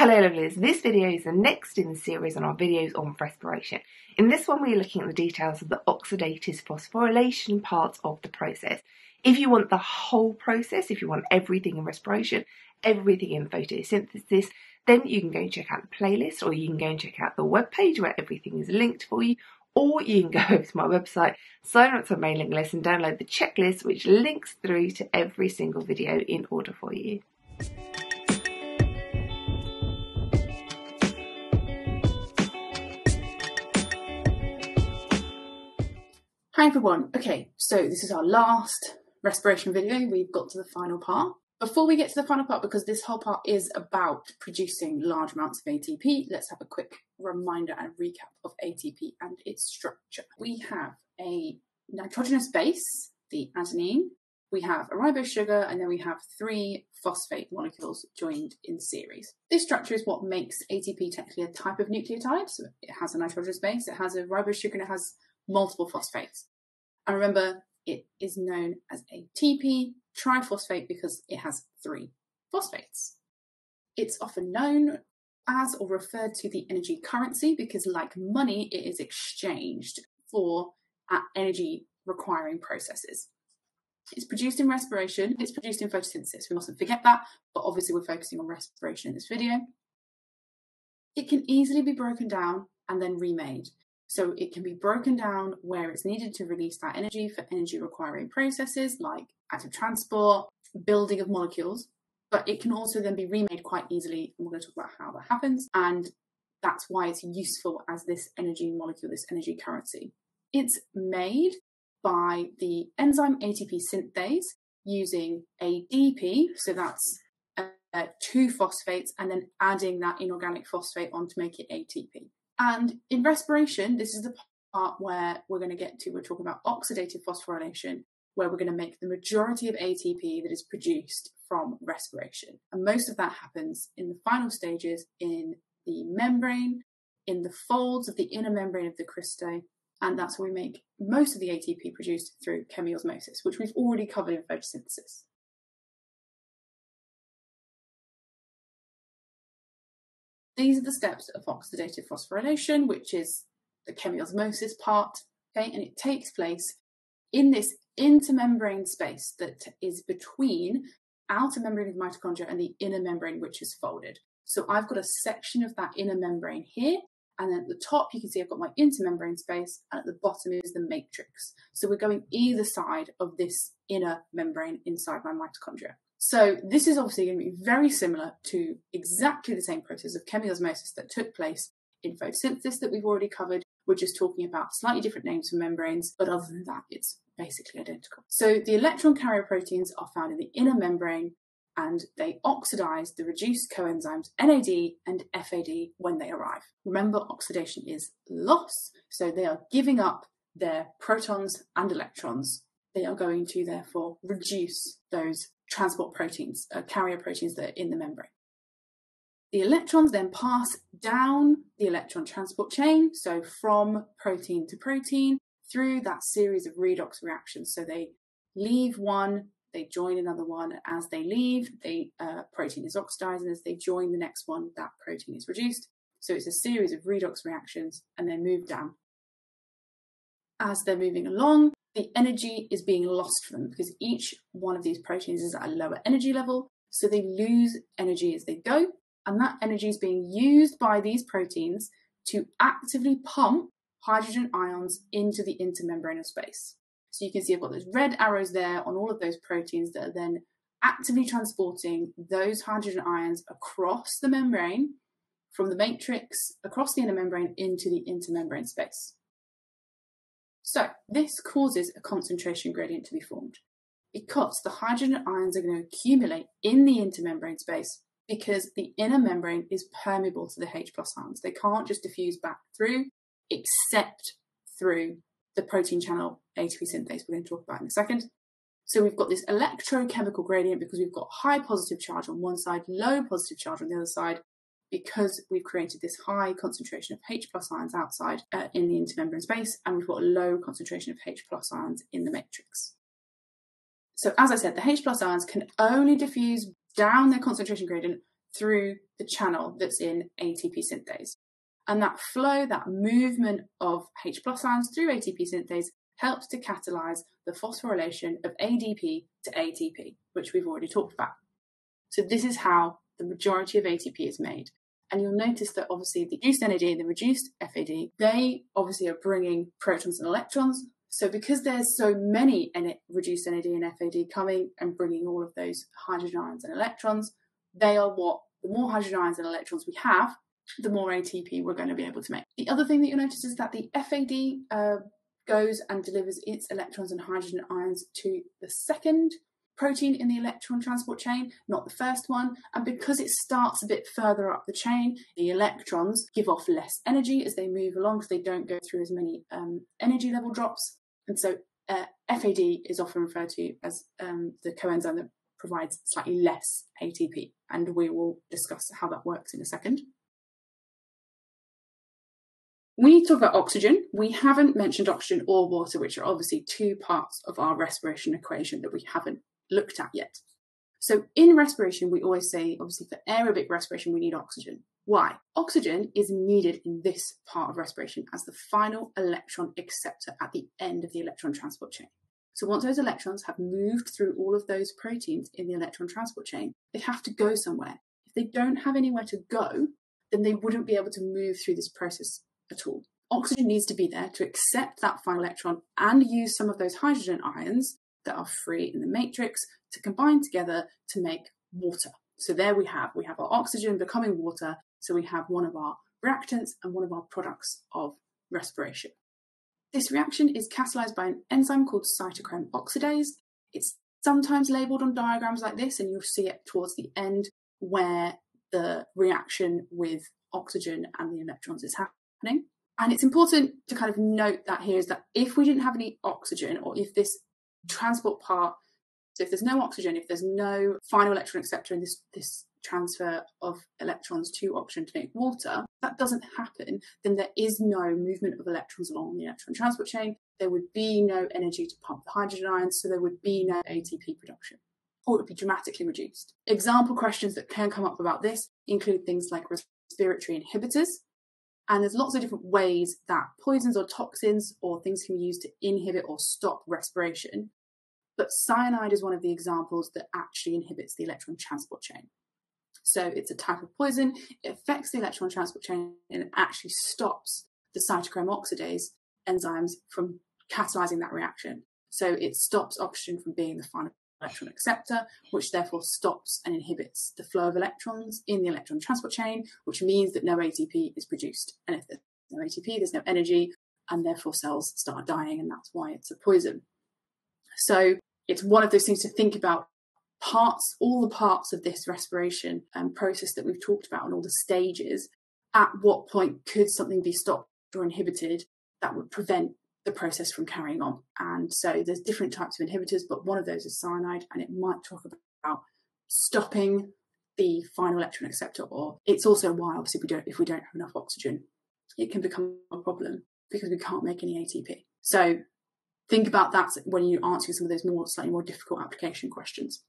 Hello lovelies, this video is the next in the series on our videos on respiration. In this one we're looking at the details of the oxidative phosphorylation part of the process. If you want the whole process, if you want everything in respiration, everything in photosynthesis, then you can go and check out the playlist or you can go and check out the webpage where everything is linked for you or you can go over to my website, sign up to my mailing list and download the checklist which links through to every single video in order for you. Hi everyone. Okay, so this is our last respiration video. We've got to the final part. Before we get to the final part, because this whole part is about producing large amounts of ATP, let's have a quick reminder and recap of ATP and its structure. We have a nitrogenous base, the adenine, we have a ribose sugar, and then we have three phosphate molecules joined in series. This structure is what makes ATP technically a type of nucleotide. So it has a nitrogenous base, it has a ribose sugar, and it has multiple phosphates. And remember, it is known as a TP triphosphate because it has three phosphates. It's often known as or referred to the energy currency because, like money, it is exchanged for uh, energy requiring processes. It's produced in respiration, it's produced in photosynthesis. We mustn't forget that, but obviously, we're focusing on respiration in this video. It can easily be broken down and then remade. So it can be broken down where it's needed to release that energy for energy requiring processes like active transport, building of molecules, but it can also then be remade quite easily. And we're going to talk about how that happens. And that's why it's useful as this energy molecule, this energy currency. It's made by the enzyme ATP synthase using ADP. So that's uh, two phosphates and then adding that inorganic phosphate on to make it ATP. And in respiration, this is the part where we're going to get to, we're talking about oxidative phosphorylation, where we're going to make the majority of ATP that is produced from respiration. And most of that happens in the final stages in the membrane, in the folds of the inner membrane of the cristae. And that's where we make most of the ATP produced through chemiosmosis, which we've already covered in photosynthesis. These are the steps of oxidative phosphorylation, which is the chemiosmosis part, okay, and it takes place in this intermembrane space that is between outer membrane of the mitochondria and the inner membrane, which is folded. So I've got a section of that inner membrane here, and then at the top you can see I've got my intermembrane space, and at the bottom is the matrix. So we're going either side of this inner membrane inside my mitochondria. So this is obviously going to be very similar to exactly the same process of chemiosmosis that took place in photosynthesis that we've already covered. We're just talking about slightly different names for membranes, but other than that, it's basically identical. So the electron carrier proteins are found in the inner membrane and they oxidize the reduced coenzymes NAD and FAD when they arrive. Remember, oxidation is loss, so they are giving up their protons and electrons. They are going to therefore reduce those transport proteins, uh, carrier proteins that are in the membrane. The electrons then pass down the electron transport chain, so from protein to protein, through that series of redox reactions. So they leave one, they join another one. As they leave, the uh, protein is oxidized, and as they join the next one, that protein is reduced. So it's a series of redox reactions, and they move down. As they're moving along, the energy is being lost from them because each one of these proteins is at a lower energy level. So they lose energy as they go. And that energy is being used by these proteins to actively pump hydrogen ions into the intermembranous space. So you can see I've got those red arrows there on all of those proteins that are then actively transporting those hydrogen ions across the membrane from the matrix across the inner membrane into the intermembrane space. So this causes a concentration gradient to be formed because the hydrogen ions are going to accumulate in the intermembrane space because the inner membrane is permeable to the H plus ions. They can't just diffuse back through except through the protein channel ATP synthase we're going to talk about in a second. So we've got this electrochemical gradient because we've got high positive charge on one side, low positive charge on the other side, because we've created this high concentration of H plus ions outside uh, in the intermembrane space, and we've got a low concentration of H plus ions in the matrix. So as I said, the H plus ions can only diffuse down their concentration gradient through the channel that's in ATP synthase. And that flow, that movement of H plus ions through ATP synthase helps to catalyze the phosphorylation of ADP to ATP, which we've already talked about. So this is how the majority of ATP is made. And you'll notice that obviously the reduced NAD and the reduced FAD, they obviously are bringing protons and electrons. So because there's so many reduced NAD and FAD coming and bringing all of those hydrogen ions and electrons, they are what the more hydrogen ions and electrons we have, the more ATP we're going to be able to make. The other thing that you'll notice is that the FAD uh, goes and delivers its electrons and hydrogen ions to the second protein in the electron transport chain, not the first one. And because it starts a bit further up the chain, the electrons give off less energy as they move along because they don't go through as many um, energy level drops. And so uh, FAD is often referred to as um, the coenzyme that provides slightly less ATP. And we will discuss how that works in a second. We need to talk about oxygen. We haven't mentioned oxygen or water, which are obviously two parts of our respiration equation that we haven't looked at yet. So in respiration, we always say, obviously, for aerobic respiration, we need oxygen. Why? Oxygen is needed in this part of respiration as the final electron acceptor at the end of the electron transport chain. So once those electrons have moved through all of those proteins in the electron transport chain, they have to go somewhere. If they don't have anywhere to go, then they wouldn't be able to move through this process at all. Oxygen needs to be there to accept that final electron and use some of those hydrogen ions that are free in the matrix to combine together to make water. So there we have, we have our oxygen becoming water. So we have one of our reactants and one of our products of respiration. This reaction is catalyzed by an enzyme called cytochrome oxidase. It's sometimes labeled on diagrams like this, and you'll see it towards the end where the reaction with oxygen and the electrons is happening. And it's important to kind of note that here is that if we didn't have any oxygen, or if this transport part. So if there's no oxygen, if there's no final electron acceptor in this, this transfer of electrons to oxygen to make water, that doesn't happen, then there is no movement of electrons along the electron transport chain. There would be no energy to pump the hydrogen ions, so there would be no ATP production, or it would be dramatically reduced. Example questions that can come up about this include things like respiratory inhibitors. And there's lots of different ways that poisons or toxins or things can be used to inhibit or stop respiration. But cyanide is one of the examples that actually inhibits the electron transport chain. So it's a type of poison, it affects the electron transport chain and it actually stops the cytochrome oxidase enzymes from catalyzing that reaction. So it stops oxygen from being the final electron acceptor, which therefore stops and inhibits the flow of electrons in the electron transport chain, which means that no ATP is produced. And if there's no ATP, there's no energy, and therefore cells start dying, and that's why it's a poison. So it's one of those things to think about parts, all the parts of this respiration um, process that we've talked about and all the stages. At what point could something be stopped or inhibited that would prevent the process from carrying on? And so there's different types of inhibitors, but one of those is cyanide, and it might talk about stopping the final electron acceptor, or it's also why obviously we don't if we don't have enough oxygen, it can become a problem because we can't make any ATP. So think about that when you're answering some of those more slightly more difficult application questions.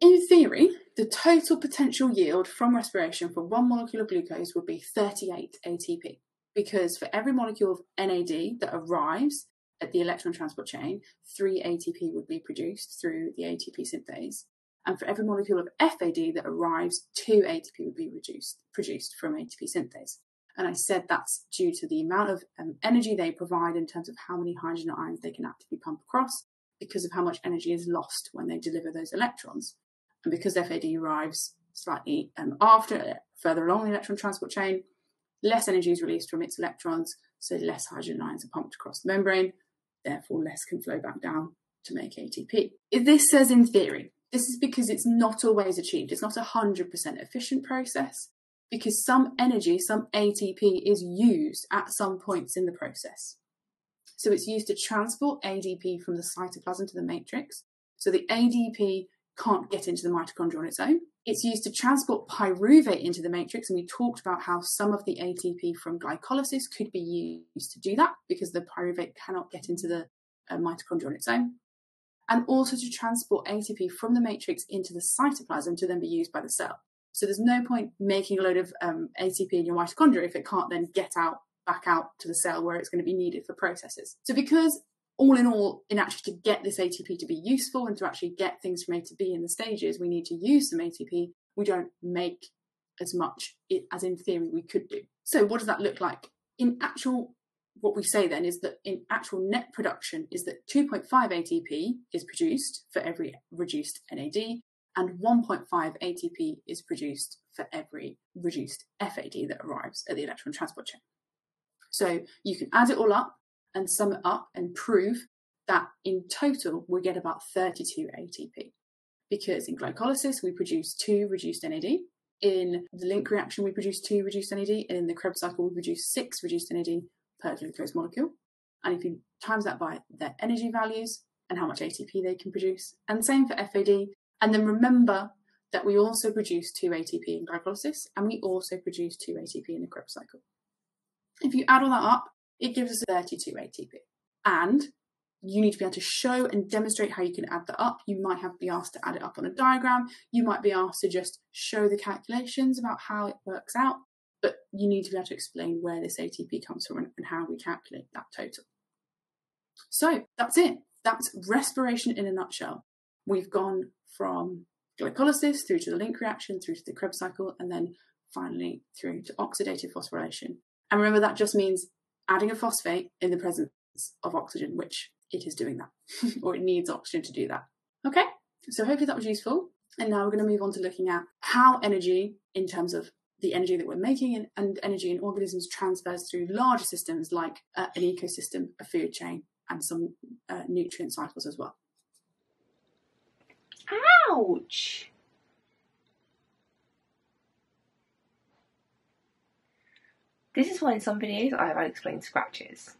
In theory, the total potential yield from respiration for one molecule of glucose would be 38 ATP because for every molecule of NAD that arrives at the electron transport chain, 3 ATP would be produced through the ATP synthase. And for every molecule of FAD that arrives, 2 ATP would be reduced, produced from ATP synthase. And I said that's due to the amount of um, energy they provide in terms of how many hydrogen ions they can actively pump across, because of how much energy is lost when they deliver those electrons. And because FAD arrives slightly um, after, further along the electron transport chain, less energy is released from its electrons, so less hydrogen ions are pumped across the membrane, therefore less can flow back down to make ATP. This says in theory, this is because it's not always achieved. It's not a 100% efficient process because some energy, some ATP is used at some points in the process. So it's used to transport ADP from the cytoplasm to the matrix. So the ADP can't get into the mitochondria on its own. It's used to transport pyruvate into the matrix, and we talked about how some of the ATP from glycolysis could be used to do that because the pyruvate cannot get into the uh, mitochondria on its own. and also to transport ATP from the matrix into the cytoplasm to then be used by the cell. So there's no point making a load of um, ATP in your mitochondria if it can't then get out back out to the cell where it's going to be needed for processes. So because all in all, in actually to get this ATP to be useful and to actually get things from A to B in the stages, we need to use some ATP. We don't make as much as in theory we could do. So what does that look like? In actual what we say then is that in actual net production is that 2.5 ATP is produced for every reduced NAD and 1.5 ATP is produced for every reduced FAD that arrives at the electron transport chain. So you can add it all up and sum it up and prove that in total we get about 32 ATP. Because in glycolysis we produce two reduced NAD, in the link reaction we produce two reduced NAD, and in the Krebs cycle we produce six reduced NAD per glucose molecule. And if you times that by their energy values and how much ATP they can produce, and same for FAD. And then remember that we also produce 2 ATP in glycolysis and we also produce 2 ATP in the Krebs cycle. If you add all that up, it gives us 32 ATP. And you need to be able to show and demonstrate how you can add that up. You might have be asked to add it up on a diagram. You might be asked to just show the calculations about how it works out but you need to be able to explain where this ATP comes from and, and how we calculate that total. So that's it. That's respiration in a nutshell. We've gone from glycolysis through to the link reaction, through to the Krebs cycle, and then finally through to oxidative phosphorylation. And remember, that just means adding a phosphate in the presence of oxygen, which it is doing that, or it needs oxygen to do that. Okay, so hopefully that was useful. And now we're going to move on to looking at how energy, in terms of the energy that we're making and, energy in organisms transfers through larger systems like uh, an ecosystem, a food chain, and some uh, nutrient cycles as well. Ouch! This is why in some videos I have unexplained scratches.